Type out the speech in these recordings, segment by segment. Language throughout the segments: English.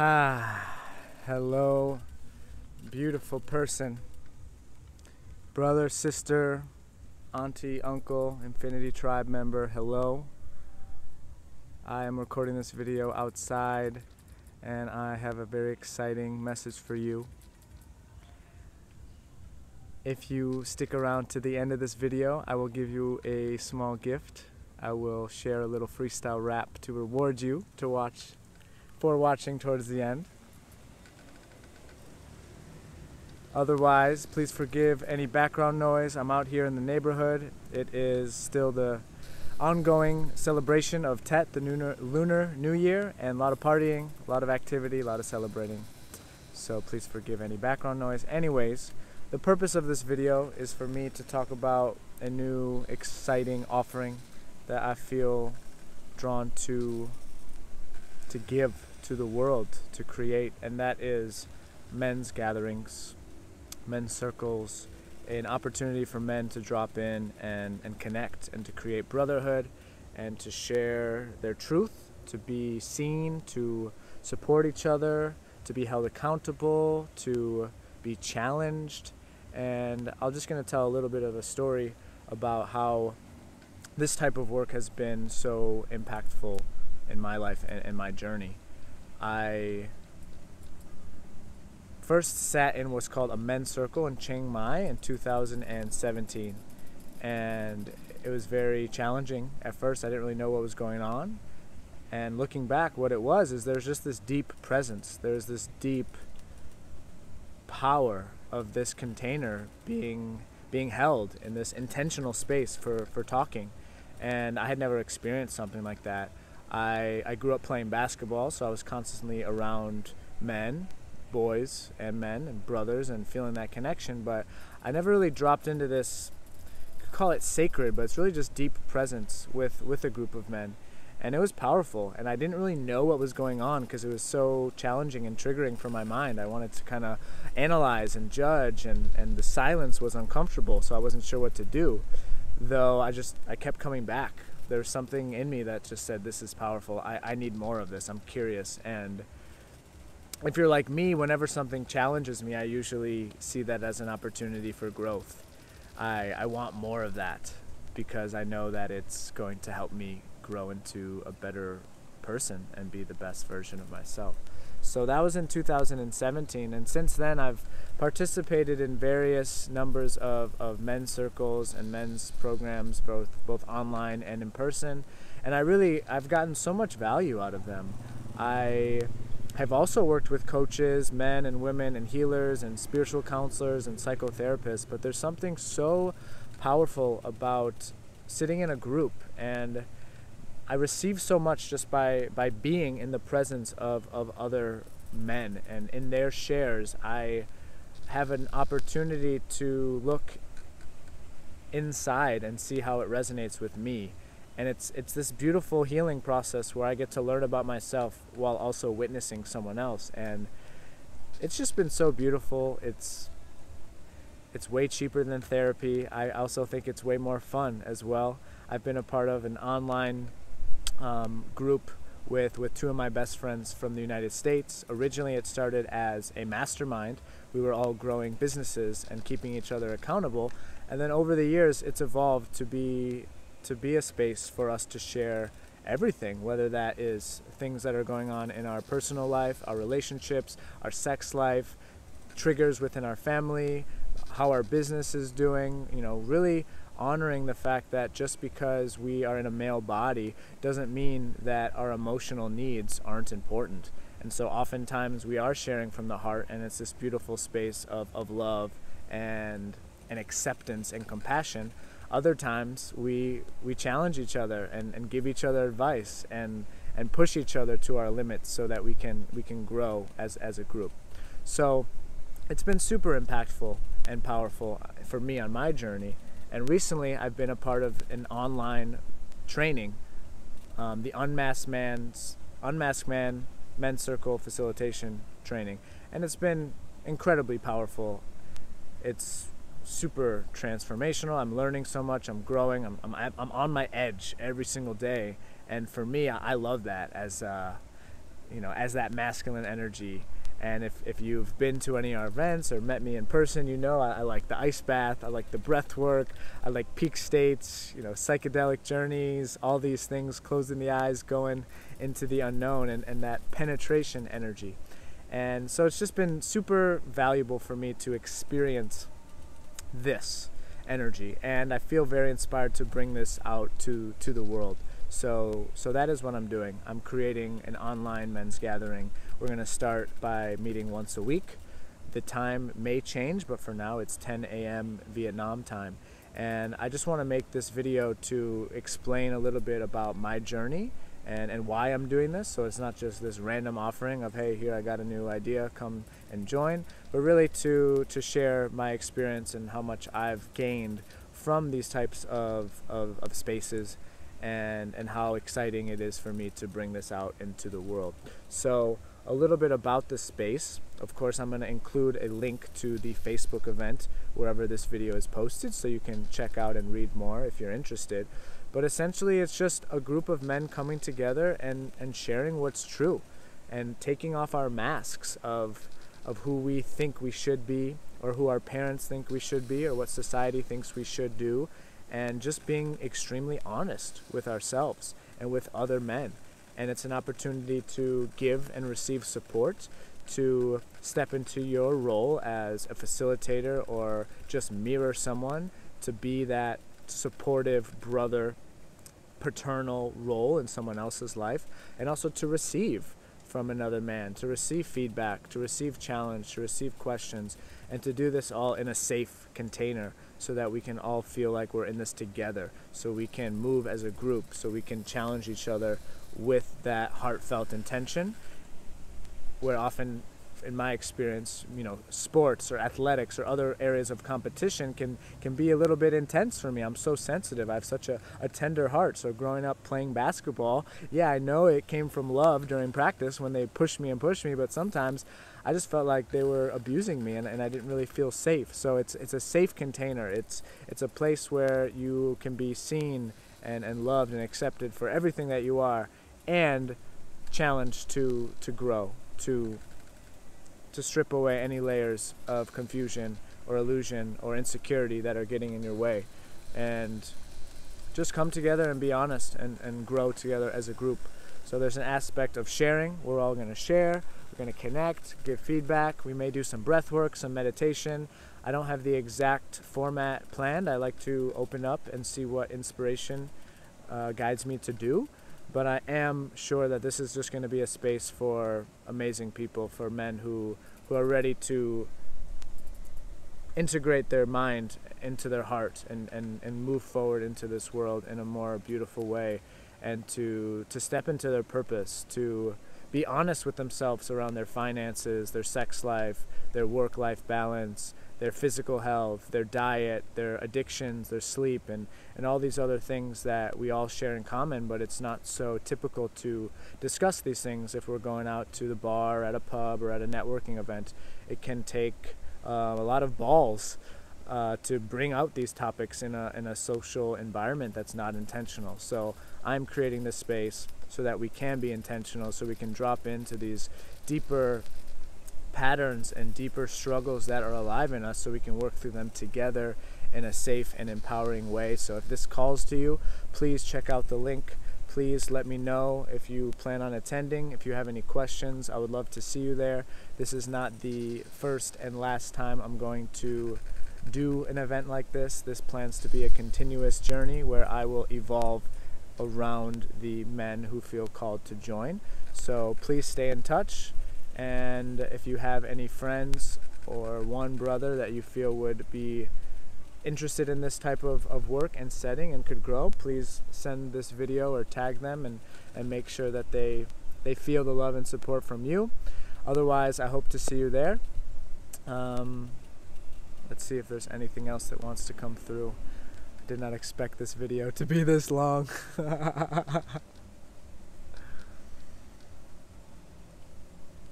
Ah, hello, beautiful person. Brother, sister, auntie, uncle, Infinity Tribe member, hello. I am recording this video outside and I have a very exciting message for you. If you stick around to the end of this video, I will give you a small gift. I will share a little freestyle rap to reward you to watch for watching towards the end. Otherwise, please forgive any background noise. I'm out here in the neighborhood. It is still the ongoing celebration of Tet, the lunar, New Year, and a lot of partying, a lot of activity, a lot of celebrating. So please forgive any background noise. Anyways, the purpose of this video is for me to talk about a new exciting offering that I feel drawn to to give to the world to create and that is men's gatherings men's circles an opportunity for men to drop in and, and connect and to create brotherhood and to share their truth to be seen to support each other to be held accountable to be challenged and i'm just going to tell a little bit of a story about how this type of work has been so impactful in my life and, and my journey. I first sat in what's called a men's circle in Chiang Mai in 2017. And it was very challenging at first. I didn't really know what was going on. And looking back, what it was is there's just this deep presence. There's this deep power of this container being being held in this intentional space for, for talking and I had never experienced something like that. I, I grew up playing basketball, so I was constantly around men, boys, and men, and brothers, and feeling that connection, but I never really dropped into this, call it sacred, but it's really just deep presence with, with a group of men. And it was powerful, and I didn't really know what was going on because it was so challenging and triggering for my mind. I wanted to kind of analyze and judge, and, and the silence was uncomfortable, so I wasn't sure what to do though I just I kept coming back. There's something in me that just said this is powerful. I, I need more of this. I'm curious and if you're like me, whenever something challenges me, I usually see that as an opportunity for growth. I, I want more of that because I know that it's going to help me grow into a better person and be the best version of myself. So that was in 2017, and since then I've participated in various numbers of, of men's circles and men's programs, both both online and in person, and I really I've gotten so much value out of them. I have also worked with coaches, men and women, and healers and spiritual counselors and psychotherapists, but there's something so powerful about sitting in a group and I receive so much just by by being in the presence of, of other men. And in their shares I have an opportunity to look inside and see how it resonates with me. And it's it's this beautiful healing process where I get to learn about myself while also witnessing someone else. And it's just been so beautiful. It's it's way cheaper than therapy. I also think it's way more fun as well. I've been a part of an online um, group with, with two of my best friends from the United States. Originally, it started as a mastermind. We were all growing businesses and keeping each other accountable. And then over the years, it's evolved to be to be a space for us to share everything, whether that is things that are going on in our personal life, our relationships, our sex life, triggers within our family, how our business is doing, you know, really honoring the fact that just because we are in a male body doesn't mean that our emotional needs aren't important. And so oftentimes we are sharing from the heart and it's this beautiful space of, of love and and acceptance and compassion. Other times we we challenge each other and, and give each other advice and and push each other to our limits so that we can we can grow as, as a group. So it's been super impactful and powerful for me on my journey and recently, I've been a part of an online training, um, the Unmasked Man's Unmasked Man Men's Circle Facilitation Training, and it's been incredibly powerful. It's super transformational. I'm learning so much. I'm growing. I'm, I'm, I'm on my edge every single day. And for me, I, I love that as uh, you know, as that masculine energy. And if, if you've been to any of our events or met me in person, you know I, I like the ice bath, I like the breath work, I like peak states, you know, psychedelic journeys, all these things, closing the eyes, going into the unknown, and, and that penetration energy. And so it's just been super valuable for me to experience this energy. And I feel very inspired to bring this out to, to the world. So, so that is what I'm doing. I'm creating an online men's gathering. We're going to start by meeting once a week. The time may change, but for now it's 10 a.m. Vietnam time. And I just want to make this video to explain a little bit about my journey and, and why I'm doing this. So it's not just this random offering of, hey, here I got a new idea, come and join, but really to, to share my experience and how much I've gained from these types of, of, of spaces and, and how exciting it is for me to bring this out into the world. So, a little bit about the space. Of course, I'm going to include a link to the Facebook event wherever this video is posted so you can check out and read more if you're interested. But essentially, it's just a group of men coming together and, and sharing what's true and taking off our masks of, of who we think we should be or who our parents think we should be or what society thinks we should do and just being extremely honest with ourselves and with other men. And it's an opportunity to give and receive support to step into your role as a facilitator or just mirror someone to be that supportive brother paternal role in someone else's life and also to receive from another man to receive feedback to receive challenge to receive questions and to do this all in a safe container so that we can all feel like we're in this together so we can move as a group so we can challenge each other with that heartfelt intention where often in my experience, you know, sports or athletics or other areas of competition can can be a little bit intense for me. I'm so sensitive. I have such a, a tender heart. So growing up playing basketball, yeah, I know it came from love during practice when they pushed me and pushed me, but sometimes I just felt like they were abusing me and, and I didn't really feel safe. So it's it's a safe container. It's it's a place where you can be seen and, and loved and accepted for everything that you are and challenged to to grow to to strip away any layers of confusion or illusion or insecurity that are getting in your way and just come together and be honest and, and grow together as a group so there's an aspect of sharing we're all going to share going to connect give feedback. We may do some breath work some meditation. I don't have the exact format planned. I like to open up and see what inspiration uh, guides me to do. But I am sure that this is just going to be a space for amazing people, for men who, who are ready to integrate their mind into their heart and, and, and move forward into this world in a more beautiful way and to, to step into their purpose, to be honest with themselves around their finances, their sex life, their work life balance, their physical health, their diet, their addictions, their sleep, and, and all these other things that we all share in common, but it's not so typical to discuss these things if we're going out to the bar, at a pub, or at a networking event. It can take uh, a lot of balls uh, to bring out these topics in a, in a social environment that's not intentional. So I'm creating this space so that we can be intentional, so we can drop into these deeper patterns and deeper struggles that are alive in us so we can work through them together in a safe and empowering way. So if this calls to you, please check out the link. Please let me know if you plan on attending. If you have any questions, I would love to see you there. This is not the first and last time I'm going to do an event like this. This plans to be a continuous journey where I will evolve around the men who feel called to join. So please stay in touch. And if you have any friends or one brother that you feel would be interested in this type of, of work and setting and could grow, please send this video or tag them and, and make sure that they, they feel the love and support from you. Otherwise, I hope to see you there. Um, let's see if there's anything else that wants to come through. Did not expect this video to be this long.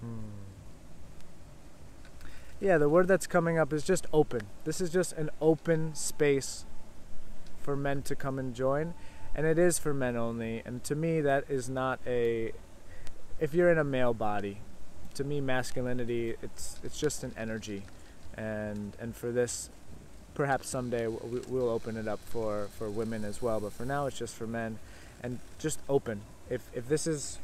Hmm. yeah, the word that's coming up is just open. This is just an open space for men to come and join, and it is for men only. And to me, that is not a if you're in a male body, to me masculinity it's it's just an energy, and and for this, perhaps someday we, we'll open it up for for women as well. But for now, it's just for men, and just open. If if this is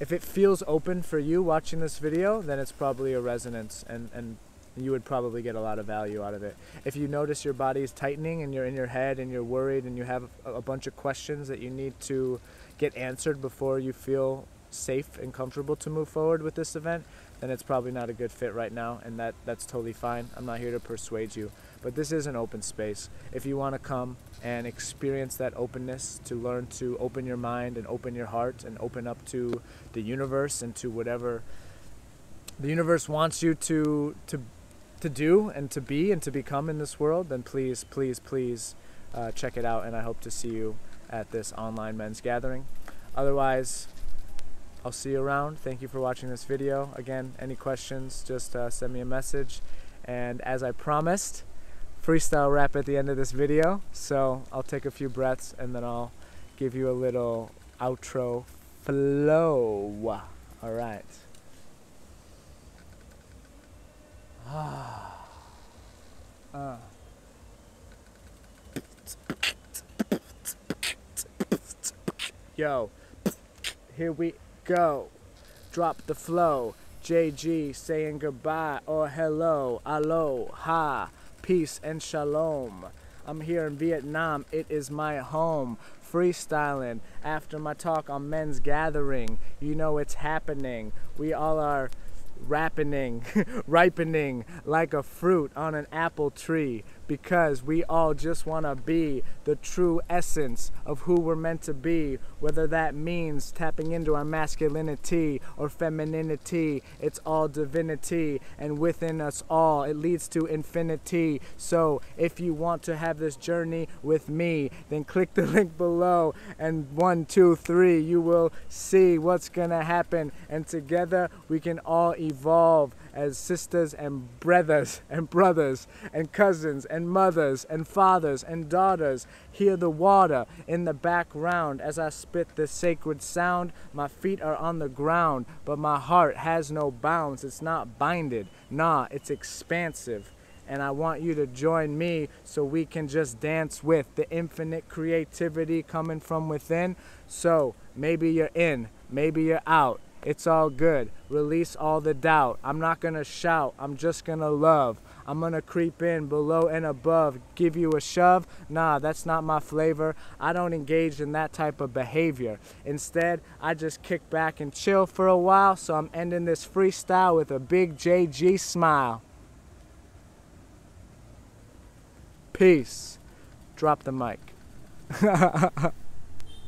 if it feels open for you watching this video, then it's probably a resonance and, and you would probably get a lot of value out of it. If you notice your body is tightening and you're in your head and you're worried and you have a bunch of questions that you need to get answered before you feel safe and comfortable to move forward with this event, then it's probably not a good fit right now, and that, that's totally fine. I'm not here to persuade you. But this is an open space. If you want to come and experience that openness, to learn to open your mind and open your heart and open up to the universe and to whatever the universe wants you to to to do and to be and to become in this world, then please, please, please uh, check it out. And I hope to see you at this online men's gathering. Otherwise, I'll see you around. Thank you for watching this video. Again, any questions, just uh, send me a message. And as I promised, freestyle rap at the end of this video. So I'll take a few breaths and then I'll give you a little outro flow. All right. Ah. uh. Yo, here we go. Drop the flow. JG saying goodbye or hello, aloha, peace and shalom. I'm here in Vietnam, it is my home. Freestyling after my talk on men's gathering. You know it's happening. We all are ripening, ripening like a fruit on an apple tree because we all just want to be the true essence of who we're meant to be, whether that means tapping into our masculinity or femininity. It's all divinity, and within us all, it leads to infinity. So, if you want to have this journey with me, then click the link below, and one, two, three, you will see what's gonna happen, and together we can all evolve as sisters and brothers and brothers and cousins and mothers and fathers and daughters. Hear the water in the background as I spit the sacred sound. My feet are on the ground, but my heart has no bounds. It's not binded, nah, it's expansive and I want you to join me so we can just dance with the infinite creativity coming from within. So maybe you're in, maybe you're out. It's all good. Release all the doubt. I'm not going to shout. I'm just going to love. I'm going to creep in below and above, give you a shove. Nah, that's not my flavor. I don't engage in that type of behavior. Instead, I just kick back and chill for a while. So I'm ending this freestyle with a big JG smile. Peace. Drop the mic.